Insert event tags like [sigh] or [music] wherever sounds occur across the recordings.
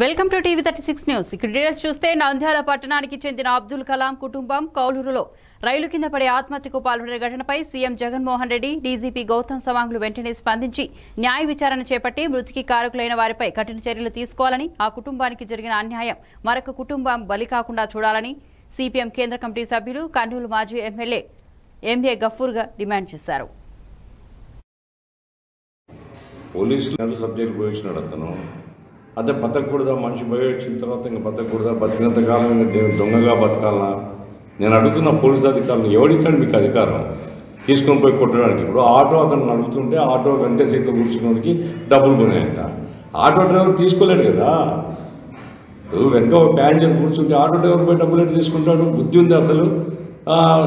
Welcome to TV thirty six news. ఇక్కడ details చూస్తే నంద్యాల పట్టణానికి చెందిన అబ్దుల్ కలాం కుటుంబం కౌలూరులో రైలు కింద పడే ఆత్మహత్యకు పాల్పడిన ఘటనపై సీఎం జగన్మోహన్ రెడ్డి డీజీపీ గౌతమ్ సవాంగ్లు వెంటనే స్పందించి న్యాయ విచారణ చేపట్టి మృతికి కారకులైన వారిపై కఠిన చర్యలు తీసుకోవాలని ఆ కుటుంబానికి జరిగిన అన్యాయం మరొక కుటుంబం బలి కాకుండా చూడాలని సిపిఎం కేంద్ర కమిటీ సభ్యులు కర్నూలు మాజీ ఎమ్మెల్యే ఎంఏ గఫూర్గా డిమాండ్ చేశారు. పోలీసులు సబ్జెక్ట్ పోయించినాడు అతను. అదే బతకూడదా? మనిషి పోయి వచ్చిన తర్వాత ఇంకా బతకూడదా? బతికినంత కాలం ఇంకా దొంగగా బతకాలనా నేను అడుగుతున్న పోలీస్ అధికారులు ఎవడిస్తాడు మీకు అధికారం? తీసుకొని పోయి కొట్టడానికి. ఇప్పుడు ఆటో అతను నడుపుతుంటే ఆటో వెనక సీట్లో కూర్చున్నోడికి డబ్బులు కొనేయంట ఆటో డ్రైవర్ తీసుకోలేడు కదా? వెనక ఒక ప్యాసింజర్ కూర్చుంటే ఆటో డ్రైవర్ పోయి డబ్బులు ఎట్టు తీసుకుంటాడు? బుద్ధి ఉంది అసలు. ఆ,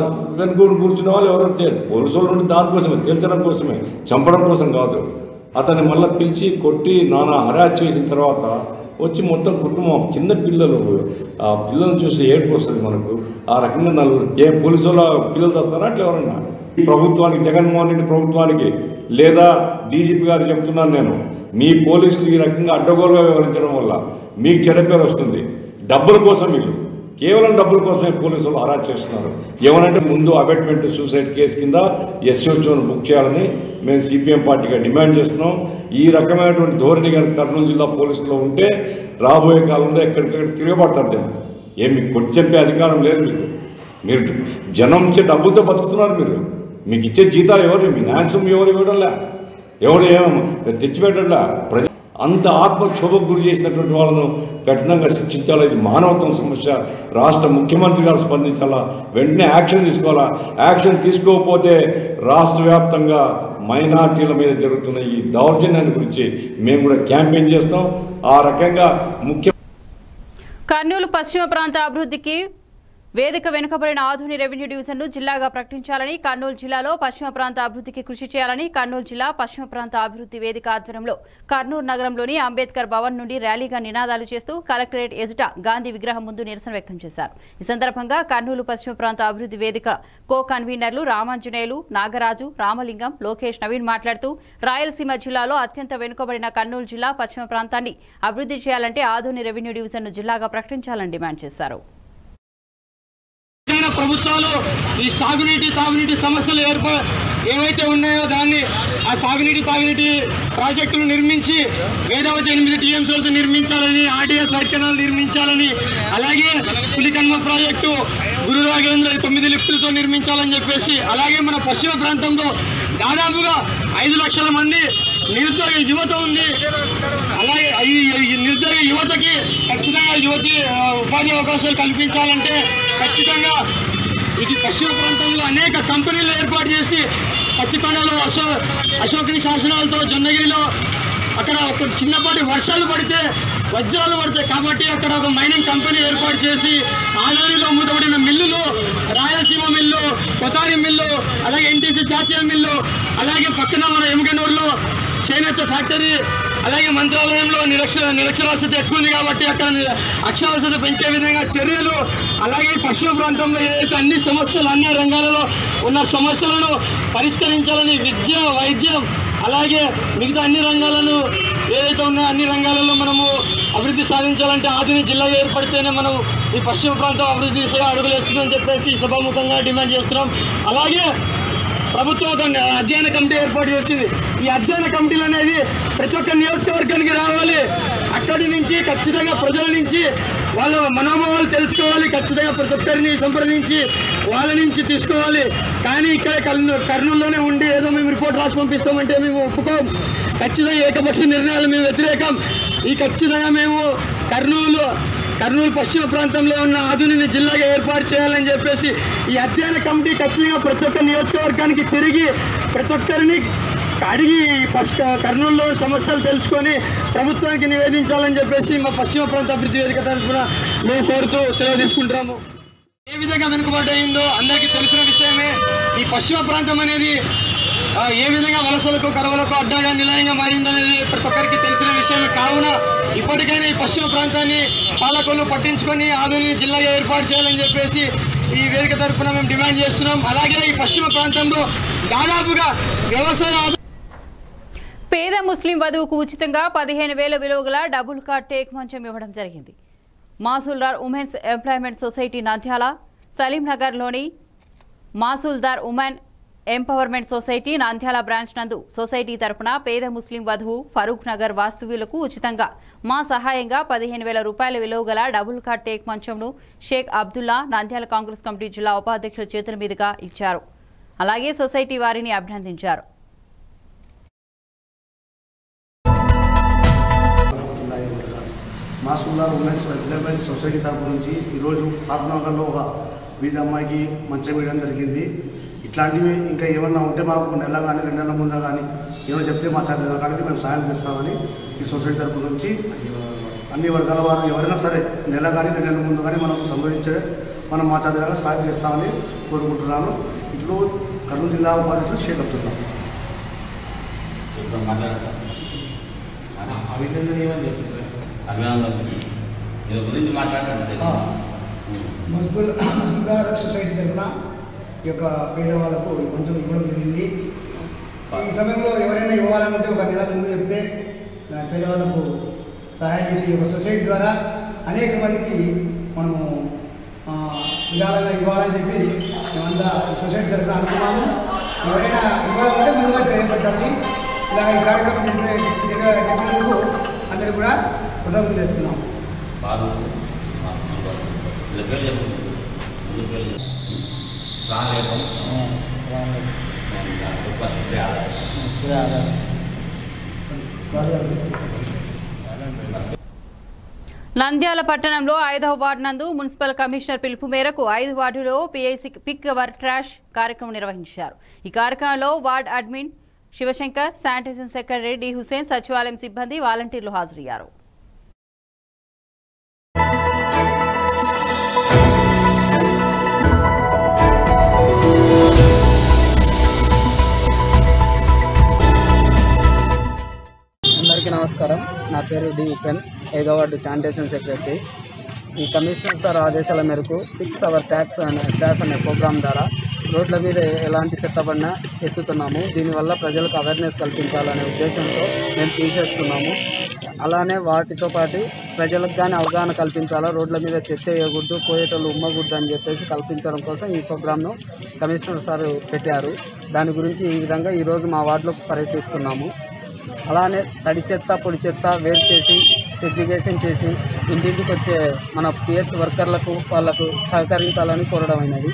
కూర్చున్న వాళ్ళు ఎవరో చే- పోలీసు వాళ్ళు ఉంటే దానికోసమే తేల్చడం కోసమే చంపడం కోసం కాదు. అతన్ని మళ్ళీ పిలిచి కొట్టి నానా హరాజ్ చేసిన తర్వాత వచ్చి మొత్తం కుటుంబం చిన్న పిల్లలు ఆ పిల్లల్ని చూసి ఏడుపు వస్తుంది మనకు. ఆ రకంగా నలుగురు. ఏ పోలీసు వాళ్ళ పిల్లలు తెస్తారా అట్లా ఎవరన్నా? ప్రభుత్వానికి జగన్మోహన్ రెడ్డి ప్రభుత్వానికి లేదా డీజీపీ గారు చెప్తున్నాను నేను. మీ పోలీసులు ఈ రకంగా అడ్డగోలుగా వ్యవహరించడం వల్ల మీకు చెడ్డ పేరు వస్తుంది. డబ్బుల కోసం వీళ్ళు. కేవలం డబ్బుల కోసమే పోలీసులు అరెస్ట్ చేస్తున్నారు. ఏమనంటే ముందు అబెట్మెంట్ సూసైడ్ కేసు కింద ఎస్ఓచ్ఓను బుక్ చేయాలని మేము సిపిఎం పార్టీగా డిమాండ్ చేస్తున్నాం. ఈ రకమైనటువంటి ధోరణి కానీ కర్నూలు జిల్లా పోలీసులో ఉంటే రాబోయే కాలంలో ఎక్కడికక్కడ తిరగబడతారు జనం. ఏం మీకు కొట్టి చెప్పే అధికారం లేదు మీకు. మీరు జనం ఇచ్చే డబ్బులతో బతుకుతున్నారు మీరు. మీకు ఇచ్చే జీతాలు ఎవరు? మీ న్యాన్సం ఎవరు ఇవ్వడంలే? ఎవరు ఏమో తెచ్చిపెట్టట్లా ప్రజ అంత ఆత్మక్షోభకు గురి చేసినటువంటి వాళ్ళను కఠినంగా శిక్షించాలా? ఇది మానవత్వం సమస్య. రాష్ట్ర ముఖ్యమంత్రి గారు స్పందించాలా? వెంటనే యాక్షన్ తీసుకోవాలా? యాక్షన్ తీసుకోకపోతే రాష్ట్ర వ్యాప్తంగా మైనార్టీల మీద జరుగుతున్న ఈ దౌర్జన్యాన్ని గురించి మేము కూడా క్యాంపెయిన్ చేస్తాం. ఆ రకంగా ముఖ్య కర్నూలు పశ్చిమ ప్రాంత అభివృద్ధికి వేదిక వెనుకబడిన ఆధుని రెవెన్యూ డివిజన్ను జిల్లాగా ప్రకటించాలని కర్నూలు జిల్లాలో పశ్చిమ ప్రాంత అభివృద్ధికి కృషి చేయాలని కర్నూలు జిల్లా పశ్చిమ ప్రాంత అభివృద్ధి వేదిక ఆధ్వర్యంలో కర్నూలు నగరంలోని అంబేద్కర్ భవన్ నుండి ర్యాలీగా నినాదాలు చేస్తూ కలెక్టరేట్ ఎదుట గాంధీ విగ్రహం ముందు నిరసన వ్యక్తం చేశారు. ఈ సందర్భంగా కర్నూలు పశ్చిమ ప్రాంత అభివృద్ధి వేదిక కో కన్వీనర్లు రామాంజనేయులు నాగరాజు రామలింగం లోకేష్ నవీన్ మాట్లాడుతూ రాయలసీమ జిల్లాలో అత్యంత వెనుకబడిన కర్నూలు జిల్లా పశ్చిమ ప్రాంతాన్ని అభివృద్ధి చేయాలంటే ఆధుని రెవెన్యూ డివిజన్ను జిల్లాగా ప్రకటించాలని డిమాండ్ చేశారు. ప్రభుత్వాలు ఈ సాగునీటి తాగునీటి సమస్యలు ఏర్ప ఏవైతే ఉన్నాయో దాన్ని ఆ సాగునీటి తాగునీటి ప్రాజెక్టులు నిర్మించి వేదావతి ఎనిమిది టీఎంసీలతో నిర్మించాలని ఆర్టీఎస్ వర్కనాలు నిర్మించాలని అలాగే పులికన్మ ప్రాజెక్టు గురు రాఘవేంద్ర తొమ్మిది లిఫ్టులతో నిర్మించాలని చెప్పేసి అలాగే మన పశ్చిమ ప్రాంతంలో దాదాపుగా ఐదు లక్షల మంది నిరుద్యోగ యువత ఉంది. అలాగే ఈ ఈ నిరుద్యోగ యువతకి ఖచ్చితంగా యువతి ఉపాధి అవకాశాలు కల్పించాలంటే ఖచ్చితంగా ఇది పశ్చిమ ప్రాంతంలో అనేక కంపెనీలు ఏర్పాటు చేసి పత్తికొండలో అశో అశోకుని శాసనాలతో జొన్నగిరిలో అక్కడ ఒక చిన్నపాటి వర్షాలు పడితే వజ్రాలు పడతాయి కాబట్టి అక్కడ ఒక మైనింగ్ కంపెనీ ఏర్పాటు చేసి ఆదానిలో మూతబడిన మిల్లులు రాయలసీమ మిల్లు కొతారి మిల్లు అలాగే ఎన్టీసీ జాతీయ మిల్లు అలాగే పక్కన మన ఎమ్గనూరులో చేనేత ఫ్యాక్టరీ అలాగే మంత్రాలయంలో నిరక్షర నిరక్షరాస్యత ఎక్కువ ఉంది కాబట్టి అక్కడ అక్షరాస్యత పెంచే విధంగా చర్యలు అలాగే పశ్చిమ ప్రాంతంలో ఏదైతే అన్ని సమస్యలు అన్ని రంగాలలో ఉన్న సమస్యలను పరిష్కరించాలని విద్య వైద్యం అలాగే మిగతా అన్ని రంగాలను ఏదైతే ఉన్నాయో అన్ని రంగాలలో మనము అభివృద్ధి సాధించాలంటే ఆధునిక జిల్లా ఏర్పడితేనే మనం ఈ పశ్చిమ ప్రాంతం అభివృద్ధి దిశగా అడుగులేస్తుందని చెప్పేసి సభాముఖంగా డిమాండ్ చేస్తున్నాం. అలాగే ప్రభుత్వం ఒక అధ్యయన కమిటీ ఏర్పాటు చేసింది. ఈ అధ్యయన కమిటీలు అనేది ప్రతి ఒక్క నియోజకవర్గానికి రావాలి. అక్కడి నుంచి ఖచ్చితంగా ప్రజల నుంచి వాళ్ళ మనోభావాలు తెలుసుకోవాలి. ఖచ్చితంగా ప్రతి ఒక్కరిని సంప్రదించి వాళ్ళ నుంచి తీసుకోవాలి. కానీ ఇక్కడ కర్నూలులోనే ఉండి ఏదో మేము రిపోర్ట్ రాసి పంపిస్తామంటే మేము ఒప్పుకోం. ఖచ్చితంగా ఏకపక్ష నిర్ణయాలు మేము వ్యతిరేకం. ఈ ఖచ్చితంగా మేము కర్నూలు కర్నూలు పశ్చిమ ప్రాంతంలో ఉన్న ఆధునిక జిల్లాగా ఏర్పాటు చేయాలని చెప్పేసి ఈ అధ్యయన కమిటీ ఖచ్చితంగా ప్రతి ఒక్క నియోజకవర్గానికి తిరిగి ప్రతి ఒక్కరిని అడిగి ఫస్ట్ కర్నూలులో సమస్యలు తెలుసుకొని ప్రభుత్వానికి నివేదించాలని చెప్పేసి మా పశ్చిమ ప్రాంత అభివృద్ధి వేదిక తరఫున మేము కోరుతూ సెలవు తీసుకుంటాము ఏ విధంగా వెనుకబడి అయిందో అందరికీ తెలిసిన విషయమే. ఈ పశ్చిమ ప్రాంతం అనేది ఏ విధంగా వలసలకు కరువులకు అడ్డాగా నిలయంగా మారిందనేది ప్రతి ఒక్కరికి తెలిసిన విషయమే. కావున ఇప్పటికైనా ఈ పశ్చిమ ప్రాంతాన్ని పాలకులు పట్టించుకొని ఆధునిక జిల్లాగా ఏర్పాటు చేయాలని చెప్పేసి ఈ వేదిక తరఫున మేము డిమాండ్ చేస్తున్నాం. అలాగే ఈ పశ్చిమ ప్రాంతంలో దాదాపుగా వ్యవసాయ పేద ముస్లిం వధువుకు ఉచితంగా పదిహేను వేల విలువగల డబుల్ కార్డ్ టేక్ మంచం ఇవ్వడం జరిగింది. Masooldar women's employment society Nandyal సలీంనగర్లోని Masooldar women empowerment society Nandyal branch నందు. సొసైటీ తరపున పేద ముస్లిం వధువు ఫరూక్ నగర్ వాస్తవ్యులకు ఉచితంగా మా సహాయంగా పదిహేను వేల రూపాయల విలువ గల డబుల్ కార్డ్ టేక్ మంచంను షేక్ అబ్దుల్లా నంద్యాల కాంగ్రెస్ కమిటీ జిల్లా ఉపాధ్యక్షుల చేతుల మీదుగా ఇచ్చారు. అలాగే సొసైటీ వారిని అభినందించారు. ఉన్నాయి ఉమెన్స్ సొసైటీ తరపు నుంచి ఈరోజు ఒక అమ్మాయికి మంచం వేయడం జరిగింది. ఇట్లాంటివి ఇంకా ఏమన్నా ఉంటే మాకు నెల కానీ రెండు నెలల ముందు కానీ ఏమైనా చెప్తే మా చదివిన కాడికి మేము సాయం చేస్తామని ఈ సొసైటీ తరపు నుంచి అన్ని వర్గాల వారు ఎవరైనా సరే నెల కానీ రెండు నెలల ముందు కానీ మనకు సంబంధించే మనం మా చదివిన సాయం చేస్తామని కోరుకుంటున్నాను. ఇట్లు కర్నూలు జిల్లా ఉపాధ్యక్షులు షేక్ అబ్దుల్లా. అభినందనలు దీని గురించి సొసైటీ [coughs] తరఫున ఈ యొక్క పేదవాళ్ళకు ఈ మంచం ఇవ్వడం జరిగింది. ఈ సమయంలో ఎవరైనా ఇవ్వాలనుకుంటే ఒక నెల ముందు చెప్తే పేదవాళ్ళకు సహాయం చేసి ఒక యొక్క సొసైటీ ద్వారా అనేక మందికి మనము విధాలుగా ఇవ్వాలని చెప్పి మేమంతా సొసైటీ తరఫున అనుకున్నాము. ఎవరైనా ఇవ్వాలంటే ముందుగా తెలియపరచండి ఇలా ఈ కార్యక్రమం చెప్పినందుకు అందరూ కూడా కృతజ్ఞతలు చెప్తున్నాం బాలు నంద్యాల పట్టణంలో ఐదవ వార్డు నందు మున్సిపల్ కమిషనర్ పిలుపు మేరకు ఐదు వార్డులో పీఐసీ పిక్ అవర్ ట్రాష్ కార్యక్రమం నిర్వహించారు. ఈ కార్యక్రమంలో ward admin Shivashankar sanitizer secretary D Hussain సచివాలయం సిబ్బంది వాలంటీర్లు హాజరయ్యారు. నమస్కారం. నా పేరు డి హుసేన్ ఐదో వార్డు శానిటేషన్ సెక్రటరీ. ఈ కమిషనర్ సార్ ఆదేశాల మేరకు ఫిక్స్ అవర్ ట్యాక్స్ అనే ట్యాక్స్ అనే ప్రోగ్రాం ద్వారా రోడ్ల మీద ఎలాంటి చెత్తబడిన ఎత్తుతున్నాము. దీనివల్ల ప్రజలకు అవేర్నెస్ కల్పించాలనే ఉద్దేశంతో మేము తీసేస్తున్నాము. అలానే వాటితో పాటు ప్రజలకు కానీ అవగాహన కల్పించాలా రోడ్ల మీద చెత్త వేయకూడదు పోయేటోళ్ళు ఉమ్మకూడదు అని చెప్పేసి కల్పించడం కోసం ఈ ప్రోగ్రామ్ను కమిషనర్ సార్ పెట్టారు. దాని గురించి ఈ విధంగా ఈరోజు మా వార్డులో పర్యటిస్తున్నాము అలానే తడి చెత్త పొడి చెత్త వేరు చేసి సెగ్రిగేషన్ చేసి ఇంటింటికి వచ్చే మన పిహెచ్ వర్కర్లకు వాళ్ళకు సహకరించాలని కోరడం అయినది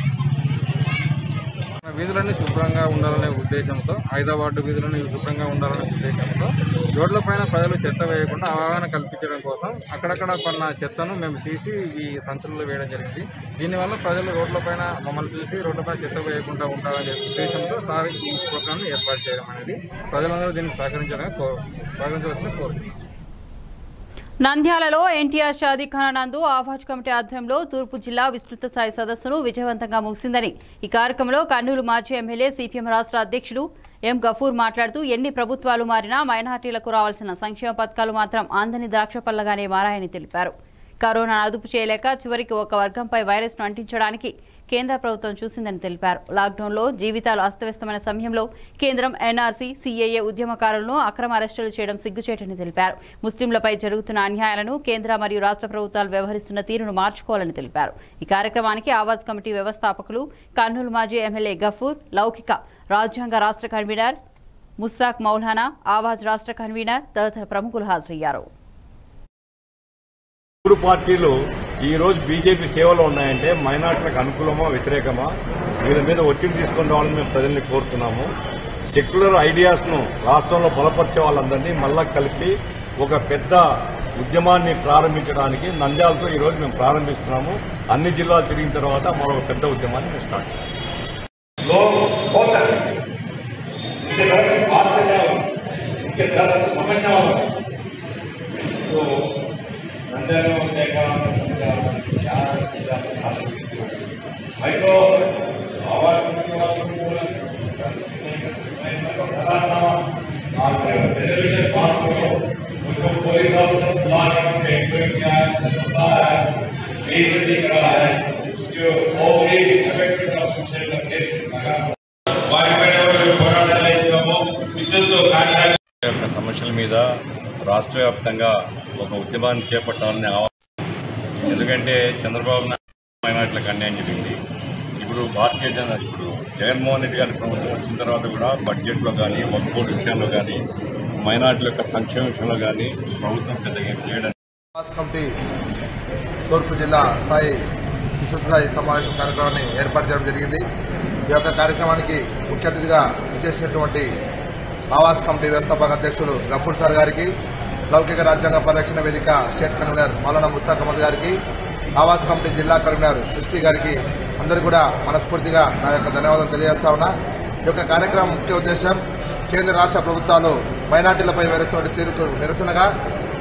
వీధులన్నీ శుభ్రంగా ఉండాలనే ఉద్దేశంతో హైదరాబాద్ వీధులన్నీ వీధులను శుభ్రంగా ఉండాలనే ఉద్దేశంతో రోడ్లపైన ప్రజలు చెత్త వేయకుండా అవగాహన కల్పించడం కోసం అక్కడక్కడ కొన్న చెత్తను మేము తీసి ఈ సంచుల్లో వేయడం జరిగింది. దీనివల్ల ప్రజలు రోడ్లపైన మమ్మల్ని చూసి రోడ్లపైన చెత్త వేయకుండా ఉండాలనే ఉద్దేశంతో సార్ ఈ ప్రోగ్రామ్ని ఏర్పాటు చేయడం అనేది ప్రజలందరూ దీనికి సహకరించడానికి కో సహకరించవలసిన కోరుతున్నాం. నంద్యాలలో ఎన్టీఆర్ షాదీఖానా నందు ఆవాజ్ కమిటీ ఆధ్వర్యంలో తూర్పు జిల్లా విస్తృత స్థాయి సదస్సును విజయవంతంగా ముగిసిందని ఈ కార్యక్రమంలో కర్నూలు మాజీ ఎమ్మెల్యే సిపిఎం రాష్ట్ర అధ్యక్షుడు ఎం గఫూర్ మాట్లాడుతూ ఎన్ని ప్రభుత్వాలు మారినా మైనార్టీలకు రావాల్సిన సంక్షేమ పథకాలు మాత్రం అందని ద్రాక్ష పల్లగానే మారాయని తెలిపారు. కరోనా అదుపు చేయలేక చివరికి ఒక వర్గంపై వైరస్ను అంటించడానికి కేంద్ర ప్రభుత్వం చూసిందని తెలిపారు. లాక్డౌన్లో జీవితాలు అస్తవ్యస్తమైన సమయంలో కేంద్రం ఎన్ఆర్సీ సీఏఏ ఉద్యమకారులను అక్రమ అరెస్టులు చేయడం సిగ్గుచేటని తెలిపారు. ముస్లింలపై జరుగుతున్న అన్యాయాలను కేంద్ర మరియు రాష్ట్ర ప్రభుత్వాలు వ్యవహరిస్తున్న తీరును మార్చుకోవాలని తెలిపారు. ఈ కార్యక్రమానికి ఆవాజ్ కమిటీ వ్యవస్థాపకులు కర్నూలు మాజీ ఎమ్మెల్యే గఫూర్ లౌకిక రాజ్యాంగ రాష్ట్ర కన్వీనర్ ముస్తాక్ మౌలానా ఆవాజ్ రాష్ట్ర కన్వీనర్ తదితర ప్రముఖులు హాజరయ్యారు. మూడు పార్టీలు ఈ రోజు బీజేపీ సేవలో ఉన్నాయంటే మైనార్టీలకు అనుకూలమా వ్యతిరేకమా? వీళ్ళ మీద ఒత్తిడి తీసుకుని రావాలని మేము ప్రజల్ని కోరుతున్నాము. సెక్యులర్ ఐడియాస్ను రాష్ట్రంలో బలపరిచే వాళ్ళందరినీ మళ్ళా కలిపి ఒక పెద్ద ఉద్యమాన్ని ప్రారంభించడానికి నంద్యాలతో ఈ రోజు మేము ప్రారంభిస్తున్నాము. అన్ని జిల్లాలు తిరిగిన తర్వాత మరొక పెద్ద ఉద్యమాన్ని మేము స్టార్ట్ చేస్తాం. అందరూ మైక్రో ఉద్యమాన్ని చేపట్టాలని ఆహ్వానం ఎందుకంటే చంద్రబాబు నాయుడు మైనార్టీలకు అన్యాయం జరిగింది ఇప్పుడు భారతీయ జన ఇప్పుడు జగన్మోహన్ రెడ్డి గారి ప్రభుత్వం వచ్చిన తర్వాత కూడా బడ్జెట్లో కానీ వక్ఫోర్డ్ విషయంలో కానీ మైనార్టీల యొక్క సంక్షేమ విషయంలో కానీ ప్రభుత్వం పెద్దగా ఏం చేయడం కమిటీ తూర్పు జిల్లా స్థాయి విశ్వస్థాయి స్థాయి సమావేశం కార్యక్రమాన్ని ఏర్పాటు చేయడం జరిగింది. ఈ యొక్క కార్యక్రమానికి ముఖ్య అతిథిగా చేసినటువంటి ఆవాస్ కమిటీ వ్యవస్థాపక అధ్యక్షులు గఫూర్ సార్ గారికి లౌకిక రాజ్యాంగ పరిరక్షణ వేదిక స్టేట్ కన్వీనర్ మౌలానా ముస్తాక్ అహ్మద్ గారికి ఆవాస్ కమిటీ జిల్లా కన్వీనర్ సృష్టి గారికి అందరూ కూడా మనస్ఫూర్తిగా నా యొక్క ధన్యవాదాలు తెలియజేస్తా ఉన్నా. ఈ యొక్క కార్యక్రమం ముఖ్య ఉద్దేశం కేంద్ర రాష్ట్ర ప్రభుత్వాలు మైనార్టీలపై వేరుస్తున్న తీరుకు నిరసనగా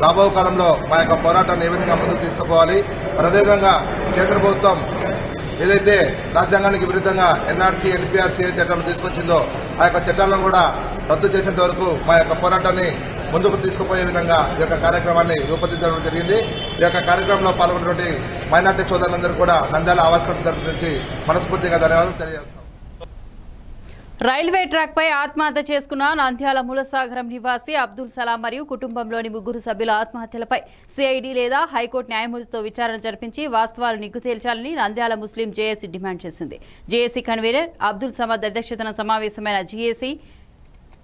రాబో కాలంలో మా యొక్క పోరాటాన్ని ఏ విధంగా ముందుకు తీసుకుపోవాలి? అదేవిధంగా కేంద్ర ప్రభుత్వం ఏదైతే రాజ్యాంగానికి విరుద్ధంగా ఎన్ఆర్సీ ఎన్పీఆర్ సిఏ చట్టాలు తీసుకొచ్చిందో ఆ యొక్క చట్టాలను కూడా రద్దు చేసేంత వరకు మా యొక్క పోరాటాన్ని ముందుకు తీసుకుపోయే విధంగా ఈ యొక్క కార్యక్రమాన్ని రూపొందించడం జరిగింది. ఈ యొక్క కార్యక్రమంలో పాల్గొన్నటువంటి మైనార్టీ సోదరులందరూ కూడా నంద్యాల ఆవాసం కమిటీ తరఫు నుంచి మనస్ఫూర్తిగా ధన్యవాదాలు తెలియజేస్తాం రైల్వే ట్రాక్ పై ఆత్మహత్య చేసుకున్న నంద్యాల మూలసాగరం నివాసి అబ్దుల్ సలాం మరియు కుటుంబంలోని ముగ్గురు సభ్యుల ఆత్మహత్యలపై సిఐడి లేదా హైకోర్టు న్యాయమూర్తితో విచారణ జరిపించి వాస్తవాలు నిగ్గు తేల్చాలని నంద్యాల ముస్లిం జేఏసీ డిమాండ్ చేసింది. జేఏసీ కన్వీనర్ అబ్దుల్ సమద్ అధ్యక్షతన సమావేశమైన జీఏసీ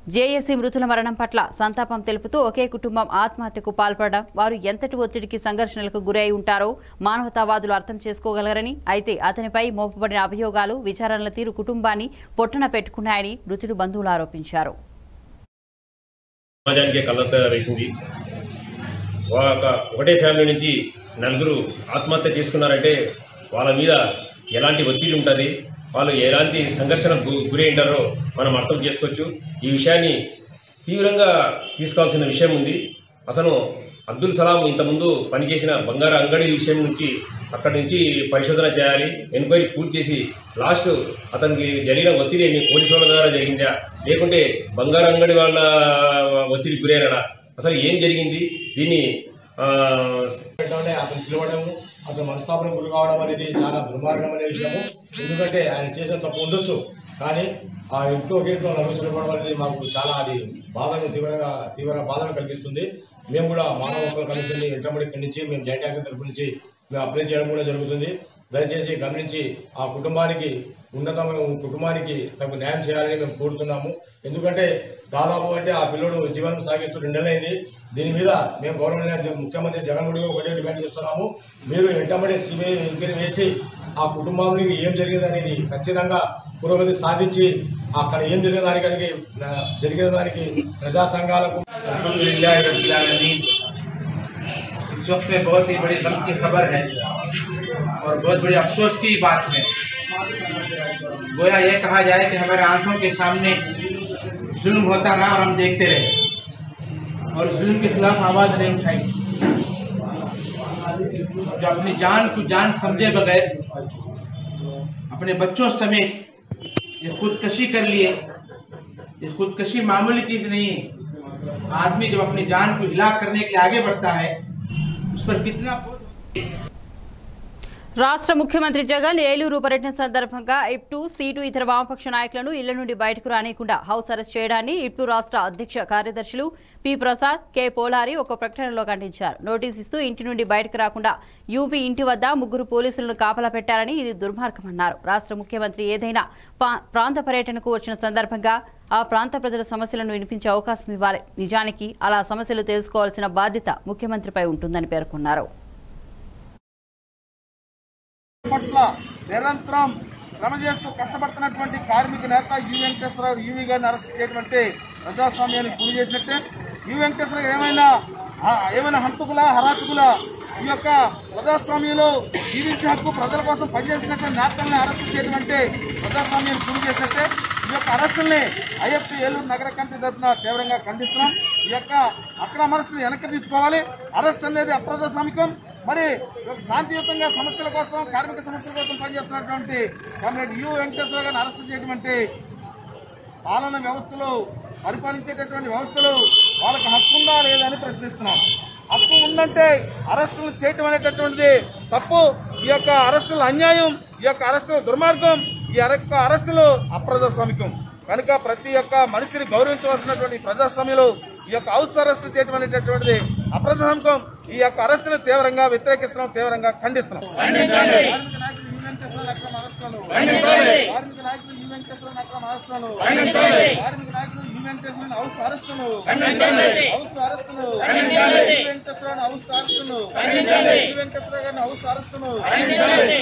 జేఏసీ మృతుల మరణం పట్ల సంతాపం తెలుపుతూ ఒకే కుటుంబం ఆత్మహత్యకు పాల్పడడం వారు ఎంతటి ఒత్తిడికి సంఘర్షణలకు గురై ఉంటారో మానవతావాదులు అర్థం చేసుకోగలరని అయితే అతనిపై మోపబడిన అభియోగాలు విచారణల తీరు కుటుంబాన్ని పొట్టన పెట్టుకున్నాయని మృతుడు బంధువులు ఆరోపించారు. ఒకటే ఫ్యామిలీ నుంచి నలుగురు ఆత్మహత్య చేసుకున్నారంటే వాళ్ళ మీద ఎలాంటి ఒత్తిడి ఉంటుంది? వాళ్ళు ఎలాంటి సంఘర్షణకు గురి ఉంటారో మనం అర్థం చేసుకోవచ్చు. ఈ విషయాన్ని తీవ్రంగా తీసుకోవాల్సిన విషయం ఉంది. అసలు అబ్దుల్ సలాం ఇంతకుముందు పనిచేసిన బంగారు అంగడి విషయం నుంచి అక్కడి నుంచి పరిశోధన చేయాలి ఎంక్వైరీ పూర్తి చేసి లాస్ట్ అతనికి జరిగిన ఒత్తిడి మీ పోలీసు వాళ్ళ ద్వారా జరిగిందా? లేకుంటే బంగారు అంగడి వాళ్ళ ఒత్తిడి గురైనడా? అసలు ఏం జరిగింది? దీన్ని అతను పిలవడము అతను మనస్తాపనకు గురి కావడం అనేది చాలా దుర్మార్గమైన విషయము. ఎందుకంటే ఆయన చేసిన తప్పు ఉండొచ్చు కానీ ఆ ఇంట్లో గేట్లో నడుచుకోవడం అనేది మాకు చాలా అది బాధను తీవ్రంగా తీవ్ర బాధను కలిగిస్తుంది. మేము కూడా మానవ హక్కుల కమిషన్ ఇంటర్మీడియట్ ఇక్కడి నుంచి మేము జాయింట్ యాక్షన్ తరపు నుంచి మేము అప్లై చేయడం కూడా జరుగుతుంది. దయచేసి గమనించి ఆ కుటుంబానికి ఉన్నతమైన కుటుంబానికి తగు న్యాయం చేయాలని మేము కోరుతున్నాము. ఎందుకంటే దాదాపు అంటే ఆ పిల్లడు జీవనం సాగిస్తూ రెండేళ్ళైంది దీని మీద మేము గవర్నమెంట్ ముఖ్యమంత్రి జగన్మోహన్ రెడ్డి ఒకటే డిమాండ్ చేస్తున్నాము మీరు వెంటబడి సిబిఐ ఎంక్వైరీ వేసి ఆ కుటుంబానికి ఏం జరిగింది అనేది ఖచ్చితంగా పురోగతి సాధించి అక్కడ ఏం జరిగిన దానికి జరిగిన దానికి ప్రజా సంఘాలకు अल्हम्दुलिल्लाह रब्बिल आलमीन इस वक्त में बहुत ही बड़ी गम की खबर है और बहुत बड़ी अफसोस की बात है गोया ये कहा जाए कि हमारे आंखों के सामने जुल्म होता रहा और हम देखते रहे। और जुल्म के खिलाफ आवाज़ नहीं उठाई। जो अपनी जान को जान समझे बगैर, अपने बच्चों समेत ये खुदकशी कर लिए। ये खुदकशी मामूली चीज़ नहीं है। आदमी जब अपनी जान को हिला करने के लिए आगे बढ़ता है, उस पर कितना రాష్ట్ర ముఖ్యమంత్రి జగన్ ఏలూరు పర్యటన సందర్భంగా ఇప్టు సీటు ఇతర వామపక్ష నాయకులను ఇళ్ళ నుండి బయటకు రానియకుండా హౌస్ అరెస్ట్ చేయడాన్ని ఇప్టు రాష్ట్ర అధ్యక్ష కార్యదర్శులు పి ప్రసాద్ కె పోలారి ఒక ప్రకటనలో ఖండించారు. నోటీస్ ఇస్తూ ఇంటి నుండి బయటకు రాకుండా యూపీ ఇంటి వద్ద ముగ్గురు పోలీసులను కాపలా పెట్టారని ఇది దుర్మార్గమన్నారు. రాష్ట్ర ముఖ్యమంత్రి ఏదైనా పా- ప్రాంత పర్యటనకు వచ్చిన సందర్భంగా ఆ ప్రాంత ప్రజల సమస్యలను వినిపించే అవకాశం ఇవ్వాలి. నిజానికి అలా సమస్యలు తెలుసుకోవాల్సిన బాధ్యత ముఖ్యమంత్రిపై ఉంటుందని పేర్కొన్నారు. నిరంతరం శ్రమ చేస్తూ కష్టపడుతున్నటువంటి కార్మిక నేత యు వెంకటేశ్వరరావు యువి గారిని అరెస్ట్ చేయటువంటి ప్రజాస్వామ్యానికి గురి చేసినట్టే. యు వెంకటేశ్వరరావు ఏమైనా ఏమైనా హంతకుల హరాచకుల? ఈ యొక్క ప్రజాస్వామ్యంలో జీవించే హక్కు ప్రజల కోసం పనిచేసినటువంటి నేతల్ని అరెస్ట్ చేయడం అంటే ప్రజాస్వామ్యాన్ని గురి చేసినట్టే. ఈ యొక్క అరెస్టుల్ని ఐఎఫ్టీ ఏలూరు నగర కమిటీ తరఫున తీవ్రంగా ఖండిస్తున్నాం. ఈ యొక్క అక్రమ అరెస్టులు వెనక్కి తీసుకోవాలి. అరెస్ట్ అనేది అప్రజాస్వామికం. మరి శాంతియుతంగా సమస్యల కోసం కార్మిక సమస్యల కోసం పనిచేస్తున్నటువంటి కామ్రేడ్ యు వెంకటేశ్వర గారిని అరెస్ట్ చేయటువంటి పాలన వ్యవస్థలు పరిపాలించేటటువంటి వ్యవస్థలు వాళ్ళకి హక్కు ఉందా లేదా అని ప్రశ్నిస్తున్నాం. హక్కు ఉందంటే అరెస్టులు చేయటం అనేటటువంటిది తప్పు. ఈ యొక్క అరెస్టుల అన్యాయం ఈ యొక్క అరెస్టుల దుర్మార్గం ఈ యొక్క అరెస్టులు అప్రజాస్వామికం. కనుక ప్రతి ఒక్క మనిషిని గౌరవించవలసినటువంటి ప్రజాస్వామ్యంలో ఈ యొక్క హౌస్ అరెస్ట్ చేయడం అనేటటువంటిది అప్రజాంకం ఈ యొక్క అరెస్టును తీవ్రంగా వ్యతిరేకిస్తున్నాం తీవ్రంగా ఖండిస్తున్నాం. ఖండించండి. కార్మిక నాయకులు ఈ వెంకటేశ్వర అక్రమ అరెస్టులను ఖండించాలి. కార్మిక నాయకులు ఈ వెంకటేశ్వర అక్రమ అరెస్టులను ఖండించాలి. కార్మిక నాయకులు ఈ వెంకటేశ్వర హౌస్ అరెస్టును ఖండించాలి.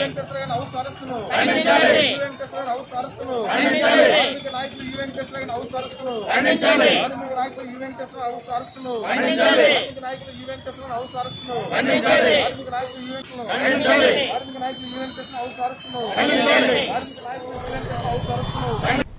హౌస్ అరెస్టును ఖండించాలి. ఈ వెంకటేశ్వర హౌస్ గారిని హౌస్ అరెస్టును ఖండించాలి. ఈ వెంకటేశ్వర గారిని హౌస్ హౌస్. కార్మిక నాయకులు ఈ వెంకటేశ్వర గారిని హౌస్. కార్మిక నాయకులు ఈ వెంకటేశ్వర హౌస్. కార్మిక నాయకులు ఈ వెంకటేశ్వర హౌస్. కార్మిక నాయకులు ఈ హౌస్. కార్మిక నాయకులు ఈ హౌస్ అరెస్టును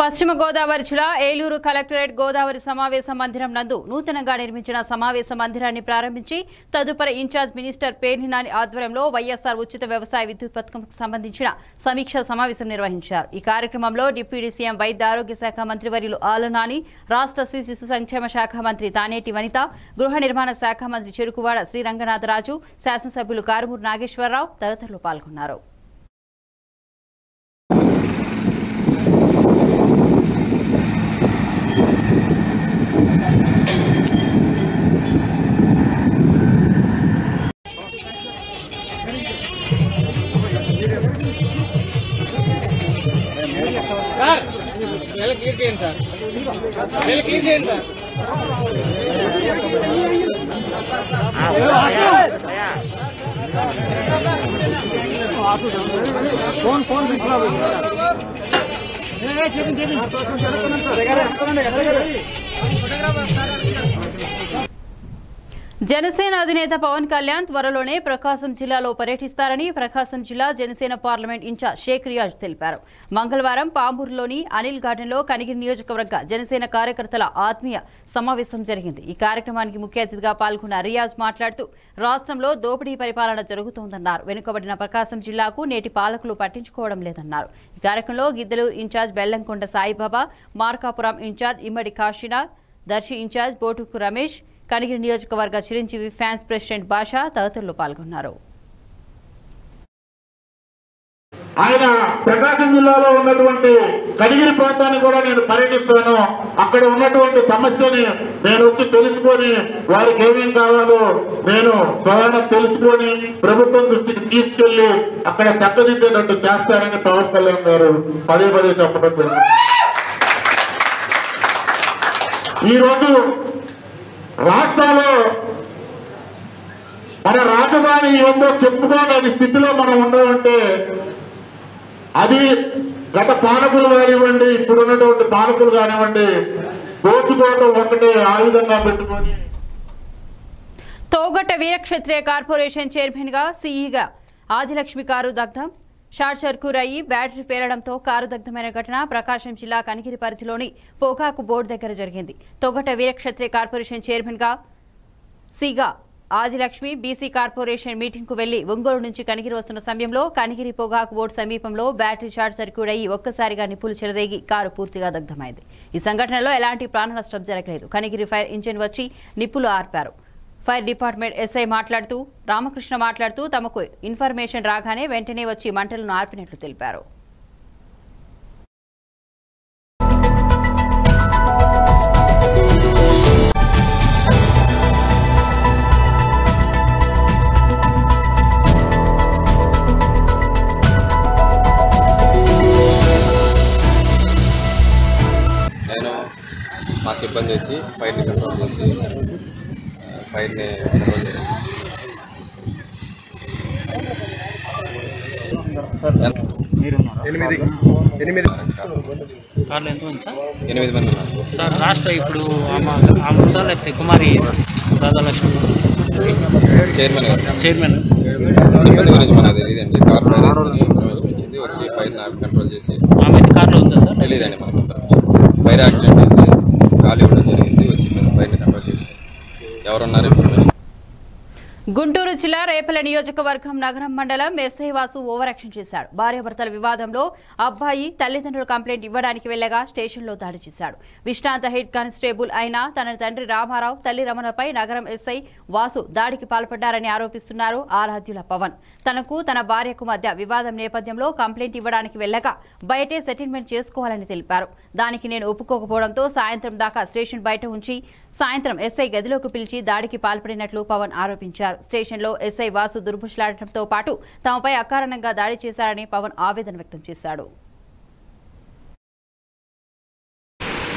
పశ్చిమ గోదావరి జిల్లా ఏలూరు కలెక్టరేట్ గోదావరి సమావేశ మందిరం నందు నూతనంగా నిర్మించిన సమావేశ మందిరాన్ని ప్రారంభించి తదుపరి ఇన్ఛార్జ్ మినిస్టర్ పేర్నినాని ఆధ్వర్యంలో వైఎస్ఆర్ ఉచిత వ్యవసాయ విద్యుత్ పథకంకు సంబంధించిన సమీక్ష సమావేశం నిర్వహించారు. ఈ కార్యక్రమంలో డిప్యూటీ సీఎం వైద్య ఆరోగ్య శాఖ మంత్రి వర్యులు ఆలనాని రాష్ట్ర శ్రీ శిశు సంక్షేమ శాఖ మంత్రి తానేటి వనిత గృహ నిర్మాణ శాఖ మంత్రి చెరుకువాడ శ్రీరంగనాథరాజు శాసనసభ్యులు కారుమూరు నాగేశ్వరరావు తదితరులు పాల్గొన్నారు. నెల క్లియర్ చేయండి సార్ నెల క్లియర్ చేయండి సార్ ఫోన్ ఫోన్ జనసేన అధినేత పవన్ కళ్యాణ్ త్వరలోనే ప్రకాశం జిల్లాలో పర్యటిస్తారని ప్రకాశం జిల్లా జనసేన పార్లమెంట్ ఇన్ఛార్జ్ షేక్ రియాజ్ తెలిపారు. మంగళవారం పాంబూరులోని అనిల్ గార్డెన్లో కనిగిరి నియోజకవర్గ జనసేన కార్యకర్తల ఆత్మీయ సమావేశం జరిగింది. ఈ కార్యక్రమానికి ముఖ్య అతిథిగా పాల్గొన్న రియాజ్ మాట్లాడుతూ రాష్ట్రంలో దోపిడీ పరిపాలన జరుగుతోందన్నారు. వెనుకబడిన ప్రకాశం జిల్లాకు నేటి పాలకులు పట్టించుకోవడం లేదన్నారు. ఈ కార్యక్రమంలో Giddalur in-charge Bellamkonda Saibaba Markapuram in-charge Immadi Kasinath Darsi in-charge బోటుకు Ramesh Kanigiri నియోజకవర్గ చిరంజీవి ఫ్యాన్స్ ప్రెసిడెంట్ బాషా తదితరులు పాల్గొన్నారు. ఆయన ప్రకాశం జిల్లాలో ఉన్నటువంటి కడిగిరి ప్రాంతాన్ని కూడా నేను పర్యటిస్తాను. అక్కడ ఉన్నటువంటి సమస్యని నేను వచ్చి తెలుసుకొని వారికి ఏమేం కావాలో నేను త్వరగా తెలుసుకొని ప్రభుత్వం దృష్టికి తీసుకెళ్ళి అక్కడ చక్కదిద్దేటట్టు చేస్తారని పవన్ కళ్యాణ్ గారు పదే పదే చెప్పడం జరిగింది. ఈరోజు రాష్ట్రంలో మన రాజధాని ఏందో చెప్పుకోలేని స్థితిలో మనం ఉండమంటే అది గత పాలకులు కానివ్వండి ఇప్పుడు ఉన్నటువంటి పాలకులు కానివ్వండి దోచుకోవటం ఒకటే ఆయుధంగా పెట్టుకొని తోగట్ట వీరక్షత్రియ కార్పొరేషన్ చైర్మన్గా సీఈగా ఆదిలక్ష్మి కారు దగ్ధం. షార్ట్ సర్క్యూట్ అయ్యి బ్యాటరీ పేలడంతో కారు దగ్ధమైన ఘటన ప్రకాశం జిల్లా కనిగిరి పరిధిలోని పోకాకు బోర్డు దగ్గర జరిగింది. తొగట వీరక్షత్రియ కార్పొరేషన్ చైర్మన్గా సిగా ఆదిలక్ష్మి బీసీ కార్పొరేషన్ మీటింగ్కు వెళ్ళి ఒంగోలు నుంచి కనిగిరి వస్తున్న సమయంలో కనిగిరి పొగాకు బోర్డు సమీపంలో బ్యాటరీ షార్ట్ సర్క్యూట్ అయ్యి ఒక్కసారిగా నిప్పులు చెలదేగి కారు పూర్తిగా దగ్ధమైంది. ఈ సంఘటనలో ఎలాంటి ప్రాణ నష్టం జరగలేదు. కనిగిరి ఫైర్ ఇంజిన్ వచ్చి నిప్పులు ఆర్పారు. ఫైర్ డిపార్ట్మెంట్ ఎస్ఐ మాట్లాడుతూ రామకృష్ణ మాట్లాడుతూ తమకు ఇన్ఫర్మేషన్ రాగానే వెంటనే వచ్చి మంటలను ఆర్పినట్లు తెలిపారు. నేను మా సిబ్బంది వచ్చి ఫైర్ కంట్రోల్ చేసి ఫైర్ని కంట్రోల్ చేసి ఎనిమిది. ఎనిమిది. కార్లో ఎంతమంది సార్? ఎనిమిది మంది ఉన్నారు. సార్ రాష్ట్ర ఇప్పుడు ఆమె ఆమె లేకపోతే కుమారి రాధాలక్ష్మి చైర్మన్ గారు. చైర్మన్. సిబ్బంది గురించి మనకు తెలియదండి కార్ ఇన్ఫర్మేషన్ వచ్చింది వచ్చి ఫైర్ కంట్రోల్ చేసి ఆమె అయితే కార్లో ఉందా సార్? తెలియదండి మనకు ఇన్ఫర్మేషన్ ఫైర్ యాక్సిడెంట్ అయింది కాలు ఇవ్వడం జరిగింది వచ్చి మేము ఫైర్ని కంట్రోల్ చేసి ఎవరున్నారు గుంటూరు జిల్లా రేపల నియోజకవర్గం నగరం మండలం ఎస్ఐవాసు వాసు చేశాడు. భార్యాభర్తల వివాదంలో అబ్బాయి తల్లిదండ్రులు కంప్లైంట్ ఇవ్వడానికి వెళ్ళగా స్టేషన్లో దాడి చేశాడు. విశ్రాంత హెడ్ కానిస్టేబుల్ అయిన తన తండ్రి రామారావు తల్లి రమణపై నగరం ఎస్ఐ వాసు దాడికి పాల్పడ్డారని ఆరోపిస్తున్నారు ఆరాధ్యుల పవన్. తనకు తన భార్యకు మధ్య వివాదం నేపథ్యంలో కంప్లైంట్ ఇవ్వడానికి వెళ్ళగా బయటే సెటిల్మెంట్ చేసుకోవాలని తెలిపారు. దానికి నేను ఒప్పుకోకపోవడంతో సాయంత్రం దాకా స్టేషన్ బయట ఉంచి సాయంత్రం ఎస్ఐ గదిలోకి పిలిచి దాడికి పాల్పడినట్లు పవన్ ఆరోపించారు. స్టేషన్లో ఎస్ఐ వాసు దుర్భుషలాడటంతో పాటు తమపై అకారణంగా దాడి చేశారని పవన్ ఆవేదన వ్యక్తం చేశాడు.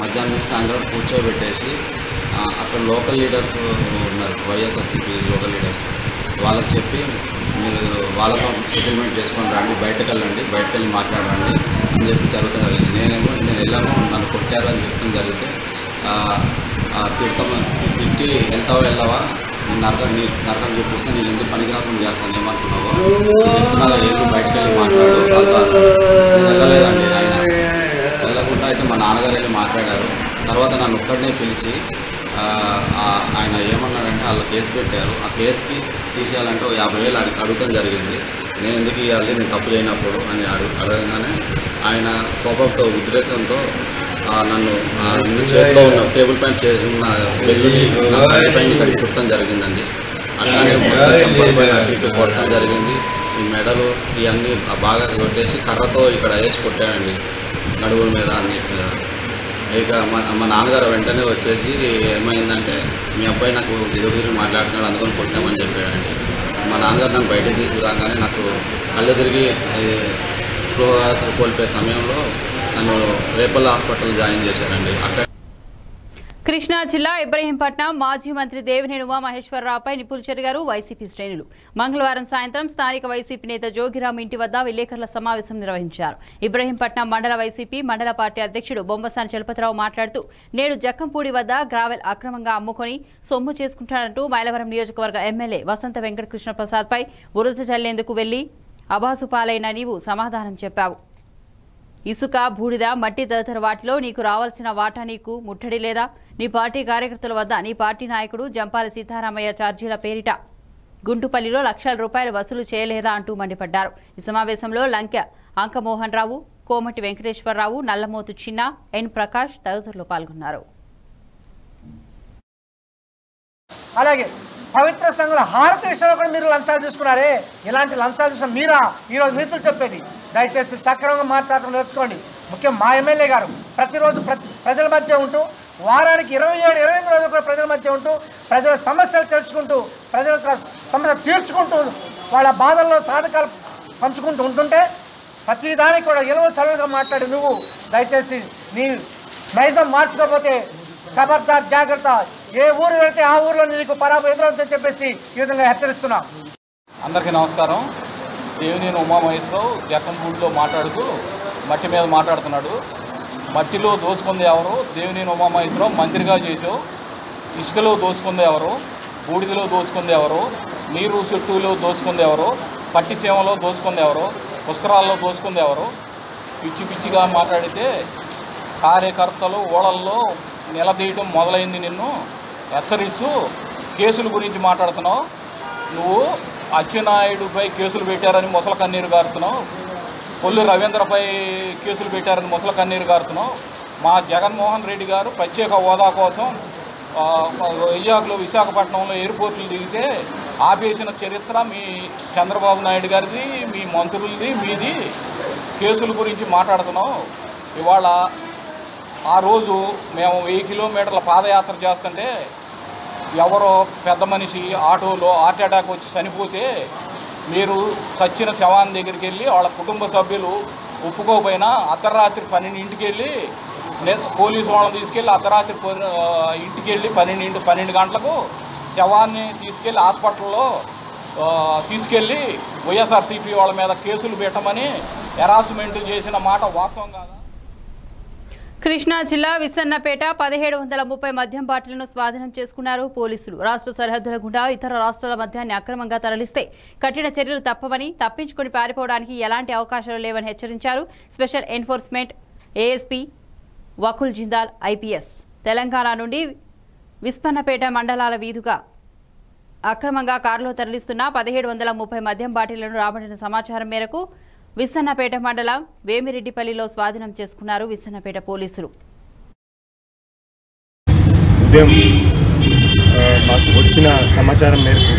మధ్యాహ్నం సాయంత్రం కూర్చోబెట్టేసి అక్కడ లోకల్ లీడర్స్ ఉన్నారు వైఎస్ఆర్సీపీ లోకల్ లీడర్స్. వాళ్ళకి చెప్పి మీరు వాళ్ళతో సెటిల్మెంట్ చేసుకొని రండి బయటకు వెళ్ళండి బయటకు వెళ్ళి మాట్లాడండి అని చెప్పి జరగడం జరిగింది నేనేమో నేను వెళ్ళాను నన్ను కొట్టారు అని చెప్పడం జరిగితే తిడతాం తిట్టి వెళ్తావా వెళ్ళావా? నేను నరకం నీ నరకం చూపిస్తే నేను ఎందుకు పనికి చేస్తాను? ఏమనుకున్నావో చెప్తున్నా ఏదో బయటకు వెళ్ళి మాట్లాడు వెళ్ళలేదండి ఆయన. వెళ్ళకుండా అయితే మా నాన్నగారు వెళ్ళి మాట్లాడారు. తర్వాత నన్ను ఒక్కడనే పిలిచి ఆయన ఏమన్నాడంటే వాళ్ళు కేసు పెట్టారు. ఆ కేసుకి తీసేయాలంటే ఒక యాభై వేలు అడిగి అడగటం జరిగింది. నేను ఎందుకు ఇవ్వాలి నేను తప్పు చేయనప్పుడు అని అడుగు అడగగానే ఆయన కోపంతో ఉద్రేకంతో నన్ను నా చేతిలో ఉన్న టేబుల్ పైన ఉన్న వెల్లుల్లి నా పైన ఇక్కడికి చుట్టడం జరిగిందండి. అట్లానే మొత్తం చెంపల పైన ఇటు కొట్టడం జరిగింది. ఈ మెడలు ఇవన్నీ బాగా కొట్టేసి కర్రతో ఇక్కడ వేసి కొట్టాడండి నడువుల మీద అన్నిటి మీద ఇక మా మా నాన్నగారు వెంటనే వచ్చేసి ఏమైందంటే మీ అబ్బాయి నాకు ఎదురు మాట్లాడుతున్నాడు అందుకని కొట్టామని చెప్పాడండి. మా నాన్నగారు నన్ను బయటకు తీసుకురాగానే నాకు కళ్ళు తిరిగి స్పృహ కోల్పోయే సమయంలో నన్ను రేపల్ హాస్పిటల్ జాయిన్ చేశారండి. అక్కడ కృష్ణా జిల్లా ఇబ్రహీంపట్నం మాజీ మంత్రి దేవినేని ఉమామహేశ్వరరావుపై నిపులు చెరిగారు వైసీపీ శ్రేణులు. మంగళవారం సాయంత్రం స్థానిక వైసీపీ నేత జోగిరామ్ ఇంటి వద్ద విలేకరుల సమావేశం నిర్వహించారు. ఇబ్రహీంపట్నం మండల వైసీపీ మండల పార్టీ అధ్యక్షుడు బొమ్మసాని చలపతిరావు మాట్లాడుతూ నేడు జక్కంపూడి వద్ద గ్రావెల్ అక్రమంగా అమ్ముకొని సొమ్ము చేసుకుంటానంటూ మైలవరం నియోజకవర్గ ఎమ్మెల్యే వసంత వెంకటకృష్ణప్రసాద్పై కృష్ణప్రసాద్పై బురద చల్లేందుకు వెళ్ళి అబాసు పాలైన నీవు సమాధానం చెప్పావు. ఇసుక బూడిద మట్టి తదితర వాటిలో నీకు రావాల్సిన వాటా నీకు ముట్టడి లేదా? నీ పార్టీ కార్యకర్తల వద్ద నీ పార్టీ నాయకుడు జంపాల సీతారామయ్య ఛార్జీల పేరిట. గుంటుపల్లిలో లక్షల రూపాయలు వసూలు చేయలేదా అంటూ మండిపడ్డారు. ఈ సమావేశంలో లంకె అంకమోహన్ రావు కోమటి వెంకటేశ్వరరావు నల్లమోతు చిన్న ఎన్ ప్రకాష్ తదితరులు పాల్గొన్నారు. అలాగే పవిత్ర సంఘుల హారతి విషయంలో కూడా మీరు లంచాలు తీసుకున్నారే. ఇలాంటి లంచాలు తీసుకున్న మీరా? ఈరోజు నీతులు చెప్పేది. దయచేసి సక్రమంగా మాట్లాడటం నేర్చుకోండి. ముఖ్యం మా ఎమ్మెల్యే గారు ప్రతిరోజు ప్రతి ప్రజల మధ్య ఉంటూ వారానికి ఇరవై ఏడు ఇరవై ఎనిమిది రోజులు కూడా ప్రజల మధ్య ఉంటూ ప్రజల సమస్యలు తెలుసుకుంటూ ప్రజల సమస్య తీర్చుకుంటూ వాళ్ళ బాధల్లో సాధకాలు పంచుకుంటూ ఉంటుంటే ప్రతిదానికి కూడా ఇరవై చదువుగా మాట్లాడి నువ్వు దయచేసి నీ నైజం మార్చుకోకపోతే ఖబర్దార్ జాగ్రత్త. ఏ ఊరు వెళ్తే ఆ ఊర్లో నీకు పరాబు ఎదురవుతుందని చెప్పేసి ఈ విధంగా హెచ్చరిస్తున్నా. అందరికీ నమస్కారం. దేవినేని ఉమామహేశ్వరరావు జక్కంపూడిలో మాట్లాడుతూ మట్టి మీద మాట్లాడుతున్నాడు. మట్టిలో దోచుకుంది ఎవరు? దేవినేని ఉమామహేశ్వరరావు మంత్రిగా చేసావు ఇసుకలో దోచుకుంది ఎవరు? బూడిదలో దోచుకుంది ఎవరు? నీరు చెట్టులో దోచుకుంది ఎవరు? పట్టిసీమలో దోచుకుంది ఎవరు? పుష్కరాల్లో దోచుకుంది ఎవరు? పిచ్చి పిచ్చిగా మాట్లాడితే కార్యకర్తలు ఓడల్లో నిలదీయడం మొదలైంది నిన్ను. హెచ్చరించు. కేసుల గురించి మాట్లాడుతున్నావు. నువ్వు అచ్చెన్నాయుడుపై కేసులు పెట్టారని ముసల కన్నీరు గారుతున్నాం. కొల్లు రవీంద్రపై కేసులు పెట్టారని ముసల కన్నీరు గారుతున్నాం. మా జగన్మోహన్ రెడ్డి గారు ప్రత్యేక హోదా కోసం వైజాగ్లో విశాఖపట్నంలో ఎయిర్పోర్ట్లు దిగితే ఆపేసిన చరిత్ర మీ చంద్రబాబు నాయుడు గారిది మీ మంత్రులది మీది. కేసుల గురించి మాట్లాడుతున్నాం. ఇవాళ ఆ రోజు మేము వెయ్యి కిలోమీటర్ల పాదయాత్ర చేస్తుంటే ఎవరో పెద్ద మనిషి ఆటోలో హార్ట్ అటాక్ వచ్చి చనిపోతే మీరు చచ్చిన శవాన్ని దగ్గరికి వెళ్ళి వాళ్ళ కుటుంబ సభ్యులు ఒప్పుకోకపోయినా అర్ధరాత్రి పన్నెండింటికి వెళ్ళి పోలీసు వాళ్ళని తీసుకెళ్ళి అర్ధరాత్రి ఇంటికి వెళ్ళి పన్నెండింటి పన్నెండు గంటలకు శవాన్ని తీసుకెళ్ళి హాస్పిటల్లో తీసుకెళ్ళి వైఎస్ఆర్సీపీ వాళ్ళ మీద కేసులు పెట్టమని హెరాస్మెంట్ చేసిన మాట వాస్తవం కాదా? కృష్ణా జిల్లా విసన్నపేట పదిహేడు వందల ముప్పై మద్యం బాటిలను స్వాధీనం చేసుకున్నారు పోలీసులు. రాష్ట్ర సరిహద్దుల గుండా ఇతర రాష్ట్రాల మద్యాన్ని అక్రమంగా తరలిస్తే కఠిన చర్యలు తప్పవని తప్పించుకుని పారిపోవడానికి ఎలాంటి అవకాశాలు లేవని హెచ్చరించారు special enforcement ASP Vakul Jindal IPS. Telangana నుండి విస్పన్నపేట మండలాల వీధుగా అక్రమంగా కారులో తరలిస్తున్న పదిహేడు వందల ముప్పై మద్యం బాటిళ్ళను రాబడిన సమాచారం మేరకు విస్సన్నపేట మండలం వేమిరెడ్డిపల్లిలో స్వాధీనం చేసుకున్నారు విస్సన్నపేట పోలీసులు. ఉదయం మాకు వచ్చిన సమాచారం మేరకు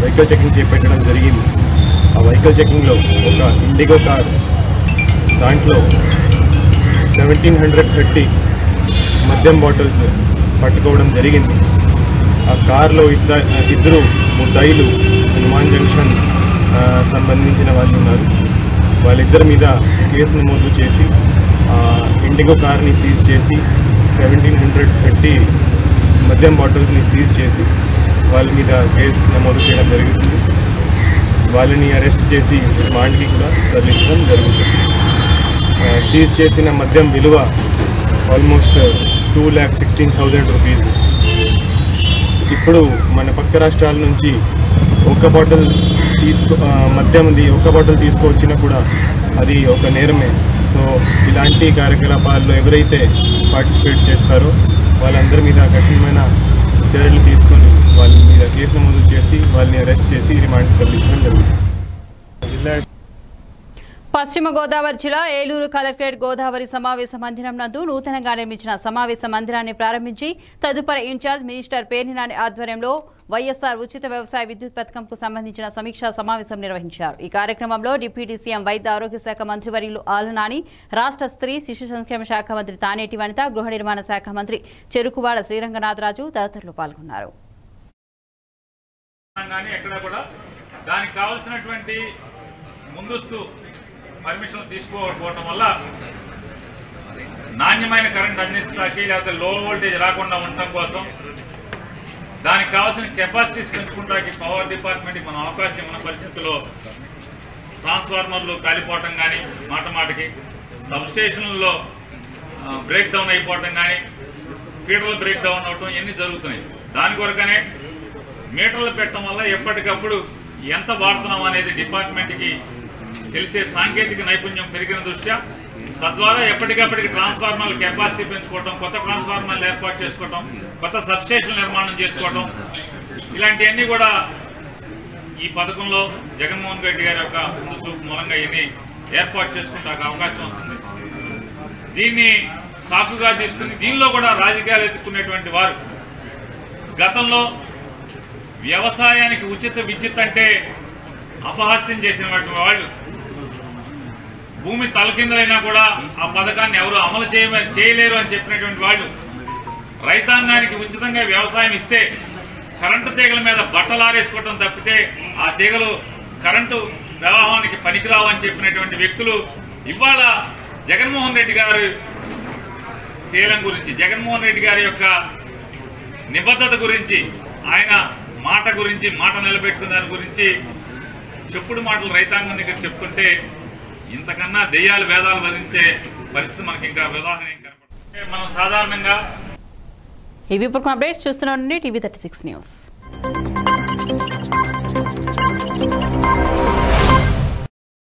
వెహికల్ చెకింగ్ చేపట్టడం జరిగింది. ఆ వెహికల్ చెకింగ్లో ఒక ఇండిగో కార్ దాంట్లో సెవెంటీన్ హండ్రెడ్ థర్టీ మద్యం బాటిల్స్ పట్టుకోవడం జరిగింది. ఆ కార్లో ఇద్దరు ఇద్దరు ముద్దాయిలు హనుమాన్ జంక్షన్ సంబంధించిన వాళ్ళు ఉన్నారు. వాళ్ళిద్దరి మీద కేసు నమోదు చేసి ఇండిగో కార్ని సీజ్ చేసి సెవెంటీన్ హండ్రెడ్ థర్టీ మద్యం బాటిల్స్ని సీజ్ చేసి వాళ్ళ మీద కేసు నమోదు చేయడం జరుగుతుంది వాళ్ళని అరెస్ట్ చేసి మాండ్కి కూడా తరలించడం జరుగుతుంది. సీజ్ చేసిన మద్యం విలువ almost two lakh sixteen thousand rupees. ఇప్పుడు మన పక్క రాష్ట్రాల నుంచి ఒక్క బాటిల్ తీసుకో మద్యంది ఒక బాటిల్ తీసుకువచ్చినా కూడా అది ఒక నేరమే. సో ఇలాంటి కార్యకలాపాల్లో ఎవరైతే పార్టిసిపేట్ చేస్తారో వాళ్ళందరి మీద కఠినమైన చర్యలు తీసుకొని వాళ్ళ మీద కేసు నమోదు చేసి వాళ్ళని అరెస్ట్ చేసి రిమాండ్ తరలించడం జరుగుతుంది. జిల్లా పశ్చిమ గోదావరి జిల్లా ఏలూరు కలెక్టరేట్ గోదావరి సమావేశ మందిరం నందు నూతనంగా నిర్మించిన సమావేశ మందిరాన్ని ప్రారంభించి తదుపరి ఇన్ఛార్జ్ మినిస్టర్ పేర్నినాని ఆధ్వర్యంలో వైఎస్ఆర్ ఉచిత వ్యవసాయ విద్యుత్ పథకంకు సంబంధించిన సమీక్షా సమావేశం నిర్వహించారు. ఈ కార్యక్రమంలో డిప్యూటీ సీఎం వైద్య ఆరోగ్య శాఖ మంత్రివర్యులు ఆలునాని రాష్ట్ర స్త్రీ శిశు సంక్షేమ శాఖ మంత్రి తానేటి వనిత గృహ నిర్మాణ శాఖ మంత్రి చెరుకువాడ శ్రీరంగనాథరాజు తదితరులు పాల్గొన్నారు. దానికి కావాల్సినటువంటి ముందస్తు తీసుకోకపోవడం వల్ల నాణ్యమైన కరెంట్ అందించడానికి లేకపోతే లో వోల్టేజ్ రాకుండా ఉండటం కోసం దానికి కావాల్సిన కెపాసిటీస్ పెంచుకోవడానికి పవర్ డిపార్ట్మెంట్కి మనం అవకాశం ఉన్న పరిస్థితుల్లో ట్రాన్స్ఫార్మర్లు కాలిపోవటం కానీ మాట మాటకి సబ్స్టేషన్లలో బ్రేక్ డౌన్ అయిపోవటం కానీ ఫీడర్లు బ్రేక్ డౌన్ అవటం ఇవన్నీ జరుగుతున్నాయి. దాని కొరకనే మీటర్లు పెట్టడం వల్ల ఎప్పటికప్పుడు ఎంత వాడుతున్నాం అనేది డిపార్ట్మెంట్కి తెలిసే సాంకేతిక నైపుణ్యం పెరిగిన దృష్ట్యా తద్వారా ఎప్పటికప్పటికి ట్రాన్స్ఫార్మర్ల కెపాసిటీ పెంచుకోవడం కొత్త ట్రాన్స్ఫార్మర్లు ఏర్పాటు చేసుకోవటం కొత్త సబ్స్టేషన్ నిర్మాణం చేసుకోవడం ఇలాంటివన్నీ కూడా ఈ పథకంలో జగన్మోహన్ రెడ్డి గారి యొక్క ముందు చూపు మూలంగా ఇవన్నీ ఏర్పాటు చేసుకుంటాక అవకాశం వస్తుంది. దీన్ని సాకుగా తీసుకుని దీనిలో కూడా రాజకీయాలు ఎత్తుకునేటువంటి వారు. గతంలో వ్యవసాయానికి ఉచిత విద్యుత్ అంటే అపహాస్యం చేసినటువంటి వాళ్ళు. భూమి తలకిందులైనా కూడా ఆ పథకాన్ని ఎవరు అమలు చేయ చేయలేరు అని చెప్పినటువంటి వాళ్ళు. రైతాంగానికి ఉచితంగా వ్యవసాయం ఇస్తే కరెంటు తీగల మీద బట్టలారేసుకోవటం తప్పితే ఆ తీగలు కరెంటు ప్రవాహానికి పనికిరావు అని చెప్పినటువంటి వ్యక్తులు ఇవాళ జగన్మోహన్ రెడ్డి గారు శీలం గురించి జగన్మోహన్ రెడ్డి గారి యొక్క నిబద్ధత గురించి ఆయన మాట గురించి మాట నిలబెట్టుకున్న దాని గురించి చెప్పుడు మాటలు రైతాంగం దగ్గర చెప్తుంటే ఇంతకన్నా దెయ్యాలు వేదాలు వధించే పరిస్థితి మనకి ఇంకా ఉదాహరణ ఏం మనం సాధారణంగా ఇవి ఇప్పుడు అప్డేట్స్ చూస్తున్నాం టీవీ థర్టీ సిక్స్ న్యూస్.